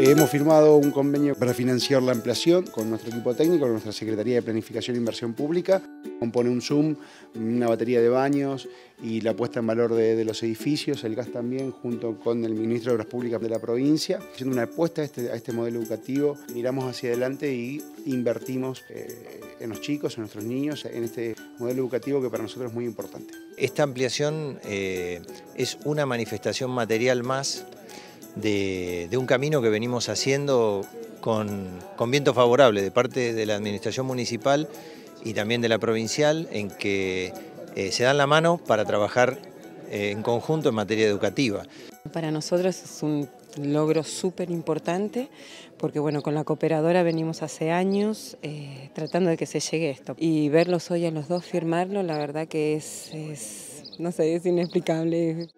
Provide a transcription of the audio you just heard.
Hemos firmado un convenio para financiar la ampliación con nuestro equipo técnico, con nuestra Secretaría de Planificación e Inversión Pública. Compone un Zoom, una batería de baños y la puesta en valor de, los edificios, el gas también, junto con el Ministro de Obras Públicas de la provincia. Haciendo una apuesta a este, este modelo educativo, miramos hacia adelante y invertimos eh, en los chicos, en nuestros niños, en este modelo educativo que para nosotros es muy importante. Esta ampliación eh, es una manifestación material más de, un camino que venimos haciendo con, viento favorable de parte de la administración municipal y también de la provincial en que eh, se dan la mano para trabajar eh, en conjunto en materia educativa. Para nosotros es un logro súper importante porque bueno, con la cooperadora venimos hace años eh, tratando de que se llegue esto y verlos hoy a los dos firmarlo, la verdad que es no sé, es inexplicable.